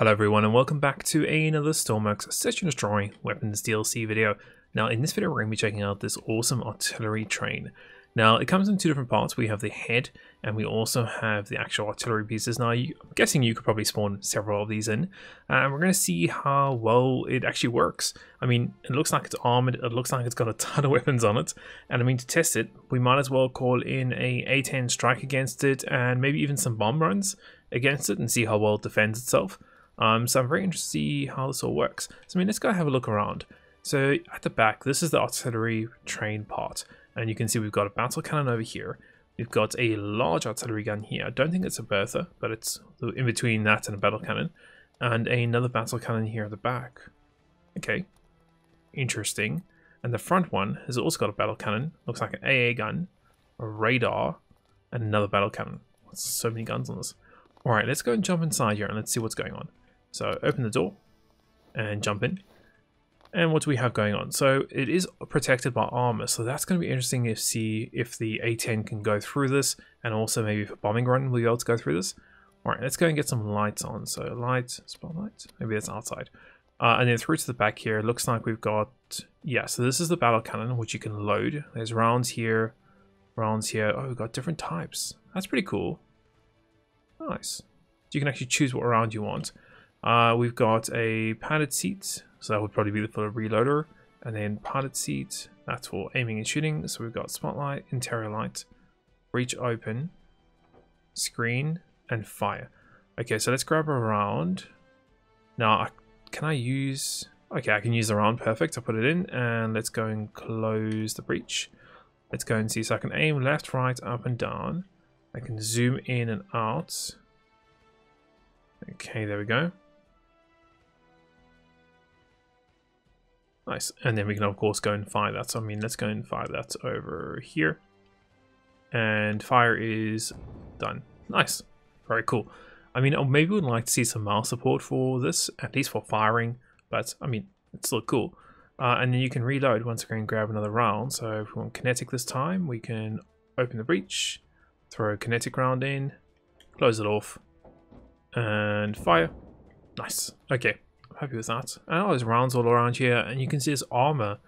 Hello everyone and welcome back to another Stormworks Search and Destroy Weapons DLC video. Now in this video we're going to be checking out this awesome artillery train. Now it comes in two different parts, we have the head and we also have the actual artillery pieces. Now I'm guessing you could probably spawn several of these in and we're going to see how well it actually works. I mean it looks like it's armored, it looks like it's got a ton of weapons on it and I mean to test it we might as well call in a A10 strike against it and maybe even some bomb runs against it and see how well it defends itself. Um, so I'm very interested to see how this all works. So I mean, let's go have a look around. So at the back, this is the artillery train part. And you can see we've got a battle cannon over here. We've got a large artillery gun here. I don't think it's a Bertha, but it's in between that and a battle cannon. And another battle cannon here at the back. Okay, interesting. And the front one has also got a battle cannon. Looks like an AA gun, a radar, and another battle cannon. So many guns on this. Alright, let's go and jump inside here and let's see what's going on. So open the door and jump in. And what do we have going on? So it is protected by armor, so that's going to be interesting to see if the A10 can go through this, and also maybe if a bombing run will be able to go through this. Alright, let's go and get some lights on. So light, spotlight, maybe that's outside. Uh, and then through to the back here, looks like we've got, yeah, so this is the battle cannon, which you can load. There's rounds here, rounds here. Oh, we've got different types. That's pretty cool. Nice. You can actually choose what round you want. Uh, we've got a padded seat, so that would probably be for the reloader, and then padded seat, that's for aiming and shooting. So we've got spotlight, interior light, breech open, screen, and fire. Okay, so let's grab a round. Now, can I use... Okay, I can use the round, perfect. I put it in, and let's go and close the breech. Let's go and see, so I can aim left, right, up, and down. I can zoom in and out. Okay, there we go. Nice. And then we can, of course, go and fire that. So, I mean, let's go and fire that over here. And fire is done. Nice. Very cool. I mean, maybe we'd like to see some mouse support for this, at least for firing. But, I mean, it's still cool. Uh, and then you can reload once again grab another round. So if we want kinetic this time, we can open the breach, throw a kinetic round in, close it off, and fire. Nice. Okay happy with that. And all there's rounds all around here, and you can see his armor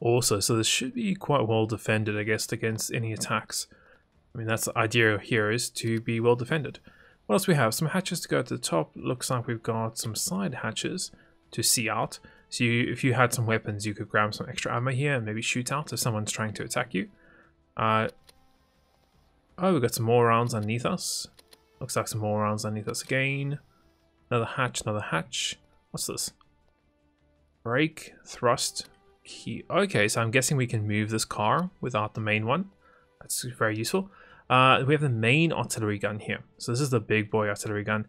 also, so this should be quite well defended, I guess, against any attacks. I mean, that's the idea here is to be well defended. What else we have? Some hatches to go to the top. Looks like we've got some side hatches to see out. So you, if you had some weapons, you could grab some extra ammo here and maybe shoot out if someone's trying to attack you. Uh, oh, we've got some more rounds underneath us. Looks like some more rounds underneath us again. Another hatch, another hatch. What's this? Brake, thrust, key. Okay, so I'm guessing we can move this car without the main one. That's very useful. Uh, we have the main artillery gun here. So this is the big boy artillery gun.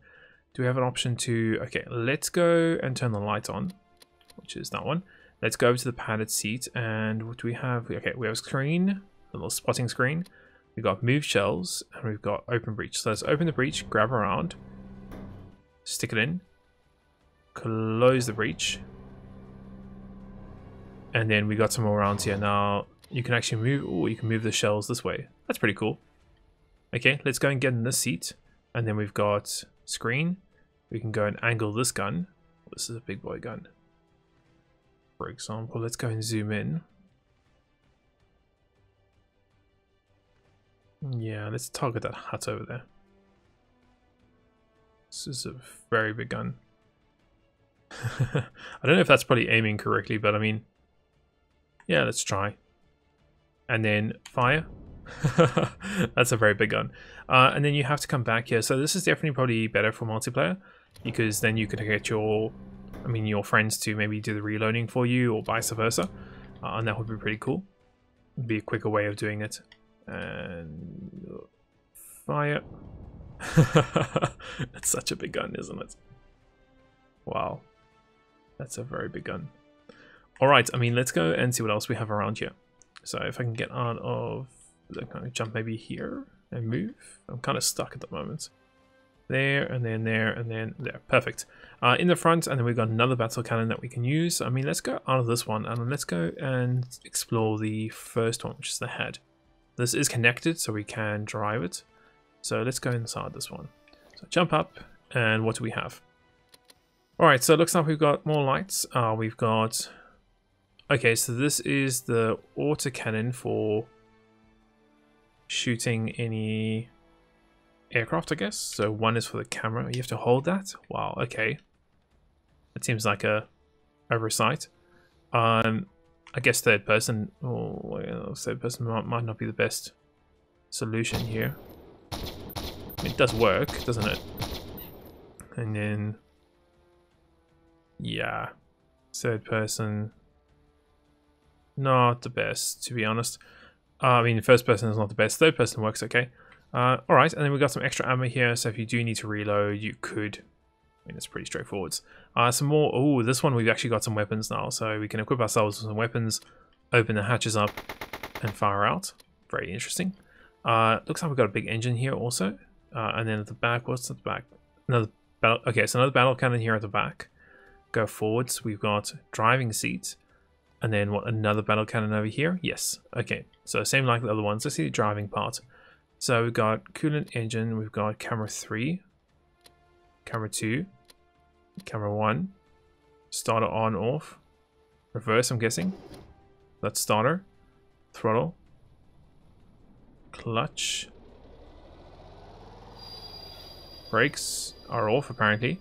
Do we have an option to... Okay, let's go and turn the light on, which is that one. Let's go over to the padded seat, and what do we have? Okay, we have a screen, a little spotting screen. We've got move shells, and we've got open breach. So let's open the breach, grab around, stick it in, close the breach. And then we got some more rounds here. Now you can actually move, oh, you can move the shells this way. That's pretty cool. Okay, let's go and get in this seat. And then we've got screen. We can go and angle this gun. Oh, this is a big boy gun. For example, let's go and zoom in. Yeah, let's target that hut over there. This is a very big gun. I don't know if that's probably aiming correctly, but I mean, yeah, let's try. And then fire. that's a very big gun. Uh, and then you have to come back here. So this is definitely probably better for multiplayer because then you can get your, I mean, your friends to maybe do the reloading for you or vice versa. Uh, and that would be pretty cool. Be a quicker way of doing it. And fire. it's such a big gun, isn't it? Wow. That's a very big gun. Alright, I mean, let's go and see what else we have around here. So if I can get out of... Jump maybe here and move. I'm kind of stuck at the moment. There, and then there, and then there. Perfect. Uh, in the front, and then we've got another battle cannon that we can use. I mean, let's go out of this one, and let's go and explore the first one, which is the head. This is connected, so we can drive it. So let's go inside this one. So jump up, and what do we have? Alright, so it looks like we've got more lights. Uh, we've got... Okay, so this is the autocannon for shooting any aircraft, I guess. So one is for the camera. You have to hold that? Wow, okay. It seems like a oversight. Um, I guess third person, oh, third person might, might not be the best solution here. It does work, doesn't it? And then, yeah, third person, not the best, to be honest. Uh, I mean, first person is not the best. Third person works okay. Uh, all right, and then we've got some extra ammo here. So if you do need to reload, you could. I mean, it's pretty straightforward. Uh, some more. Oh, this one we've actually got some weapons now, so we can equip ourselves with some weapons, open the hatches up, and fire out. Very interesting. Uh, looks like we've got a big engine here also. Uh, and then at the back, what's at the back? Another battle. Okay, so another battle cannon here at the back. Go forwards. We've got driving seats. And then what? Another battle cannon over here. Yes. Okay. So same like the other ones. Let's see the driving part. So we've got coolant engine. We've got camera three, camera two, camera one, starter on off, reverse. I'm guessing. That's starter, throttle, clutch, Brakes are off apparently.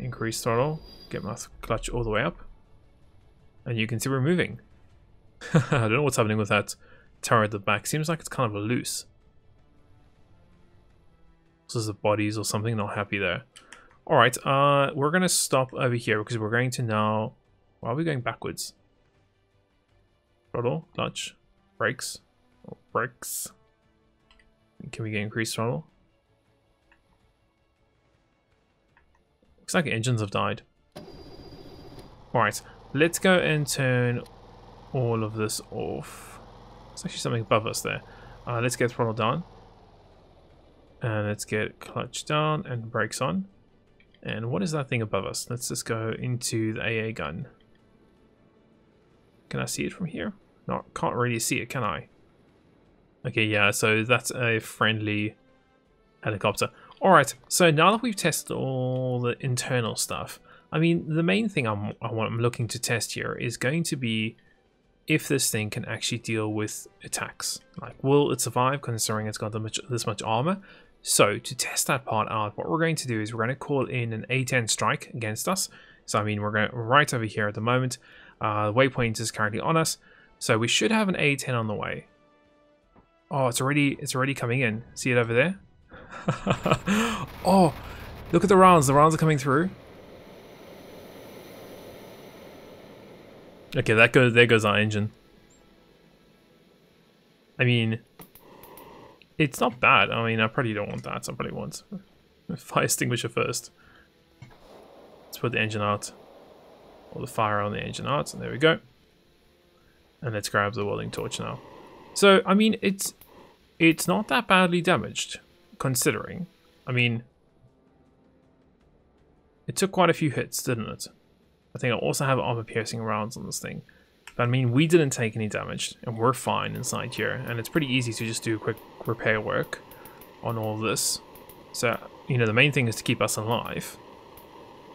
Increase throttle, get my clutch all the way up. And you can see we're moving. I don't know what's happening with that tower at the back. Seems like it's kind of loose. Is the bodies or something not happy there. Alright, uh, we're going to stop over here because we're going to now... Why are we going backwards? Throttle, clutch, brakes, oh, brakes. Can we get increased throttle? Looks like engines have died. Alright, let's go and turn all of this off. There's actually something above us there. Uh, let's get throttle down. And let's get clutch down and brakes on. And what is that thing above us? Let's just go into the AA gun. Can I see it from here? No, can't really see it, can I? Okay, yeah, so that's a friendly helicopter. Alright, so now that we've tested all the internal stuff, I mean, the main thing I'm, I'm looking to test here is going to be if this thing can actually deal with attacks. Like, will it survive considering it's got much, this much armor? So, to test that part out, what we're going to do is we're going to call in an A-10 strike against us. So, I mean, we're going right over here at the moment. Uh, the waypoint is currently on us. So, we should have an A-10 on the way. Oh, it's already it's already coming in. See it over there? oh, look at the rounds. The rounds are coming through. Okay, that goes there goes our engine. I mean, it's not bad. I mean, I probably don't want that. So I probably want fire extinguisher first. Let's put the engine out. Or the fire on the engine out. And there we go. And let's grab the welding torch now. So, I mean, it's it's not that badly damaged, considering. I mean, it took quite a few hits, didn't it? I think I also have armor-piercing rounds on this thing. But I mean, we didn't take any damage, and we're fine inside here. And it's pretty easy to just do quick repair work on all this. So, you know, the main thing is to keep us alive.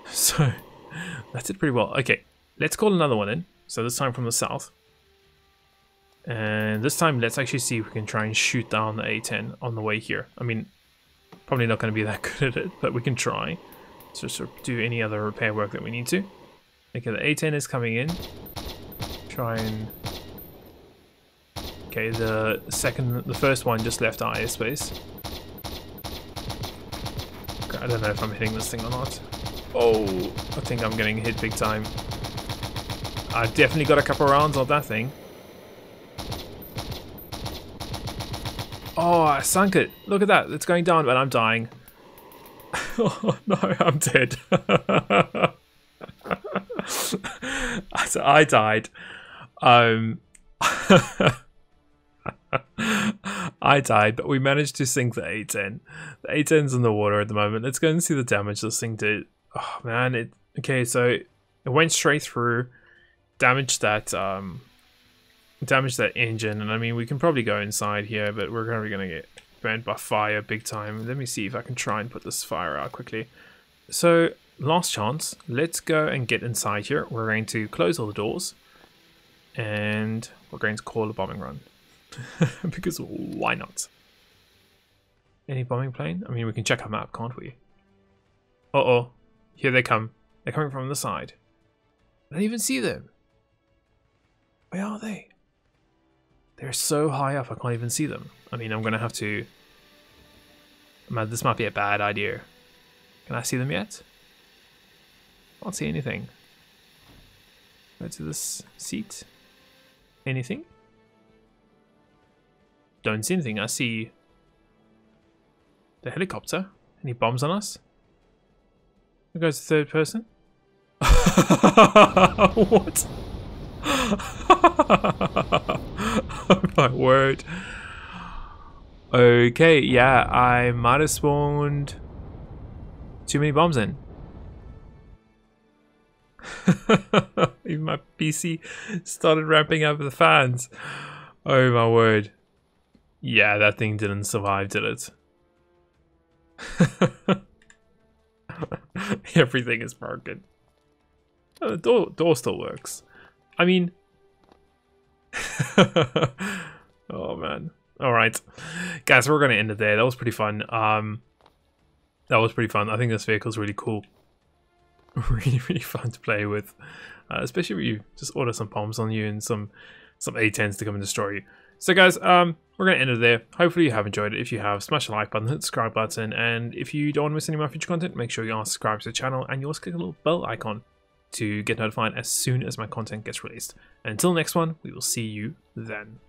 So, that's it pretty well. Okay, let's call another one in. So this time from the south. And this time, let's actually see if we can try and shoot down the A10 on the way here. I mean, probably not going to be that good at it, but we can try. So sort of do any other repair work that we need to. Okay, the A10 is coming in. Try and... Okay, the second, the first one just left our airspace. Okay, I don't know if I'm hitting this thing or not. Oh, I think I'm getting hit big time. I've definitely got a couple rounds on that thing. Oh, I sunk it. Look at that. It's going down, but I'm dying. oh, no, I'm dead. so I died. Um, I died, but we managed to sink the A10. The A10's in the water at the moment. Let's go and see the damage this thing did. Oh, man. it Okay, so it went straight through, damaged that um, damage that engine. And I mean, we can probably go inside here, but we're probably going to get burned by fire big time. Let me see if I can try and put this fire out quickly. so last chance. Let's go and get inside here. We're going to close all the doors. And we're going to call a bombing run. because why not? Any bombing plane? I mean, we can check our map, can't we? Uh-oh. Here they come. They're coming from the side. I don't even see them. Where are they? They're so high up, I can't even see them. I mean, I'm going to have to... This might be a bad idea. Can I see them yet? I can't see anything. Go to this seat. Anything? Don't see anything. I see the helicopter. Any bombs on us? There goes the third person. what? oh my word. Okay, yeah, I might have spawned too many bombs in. Even my PC started ramping up the fans. Oh my word. Yeah, that thing didn't survive, did it? Everything is broken. The door, door still works. I mean... oh, man. Alright. Guys, we're going to end it there. That was pretty fun. Um, That was pretty fun. I think this vehicle is really cool. really, really fun to play with. Uh, especially when you just order some bombs on you and some some A10s to come and destroy you. So guys, um, we're going to end it there. Hopefully you have enjoyed it. If you have, smash the like button, hit the subscribe button, and if you don't want to miss any of my future content, make sure you are subscribed to the channel, and you also click the little bell icon to get notified as soon as my content gets released. And until next one, we will see you then.